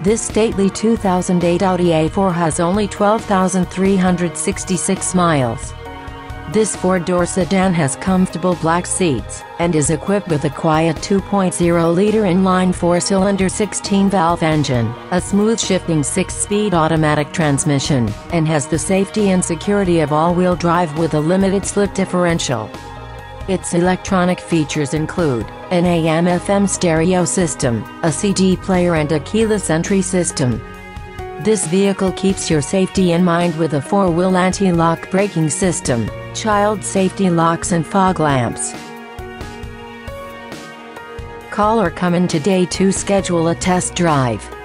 This stately 2008 Audi A4 has only 12,366 miles. This four-door sedan has comfortable black seats, and is equipped with a quiet 2.0-liter inline four-cylinder 16-valve engine, a smooth shifting six-speed automatic transmission, and has the safety and security of all-wheel drive with a limited slip differential. Its electronic features include an AM-FM stereo system, a CD player and a keyless entry system. This vehicle keeps your safety in mind with a four-wheel anti-lock braking system, child safety locks and fog lamps. Call or come in today to schedule a test drive.